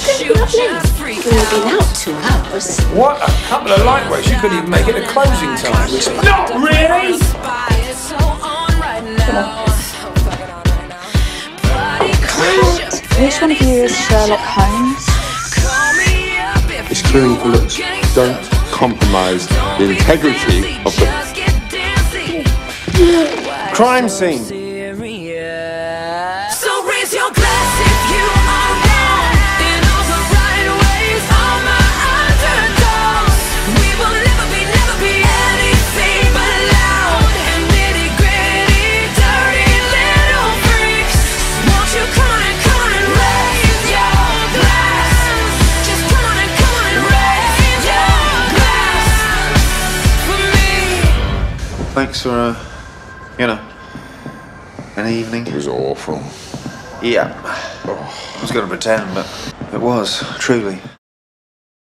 We've been out two hours. What? A couple of lightweights. You couldn't even make it a closing time. Not really! Which one of you is Sherlock Holmes? It's clearing for looks. Don't compromise the integrity of the crime scene. Thanks for, uh, you know, an evening. It was awful. Yeah. I was going to pretend, but it was, truly.